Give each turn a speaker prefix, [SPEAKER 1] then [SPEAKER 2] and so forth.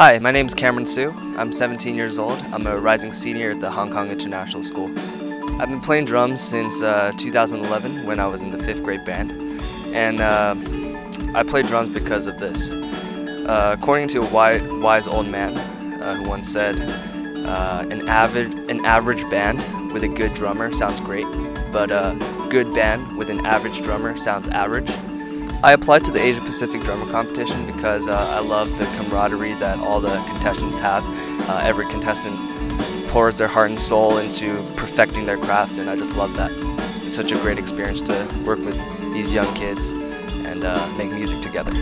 [SPEAKER 1] Hi, my name is Cameron Su. I'm 17 years old. I'm a rising senior at the Hong Kong International School. I've been playing drums since uh, 2011 when I was in the fifth grade band. And uh, I play drums because of this. Uh, according to a wise, wise old man uh, who once said, uh, an, avid, an average band with a good drummer sounds great, but a good band with an average drummer sounds average. I applied to the Asia Pacific Drummer Competition because uh, I love the camaraderie that all the contestants have. Uh, every contestant pours their heart and soul into perfecting their craft, and I just love that. It's such a great experience to work with these young kids and uh, make music together.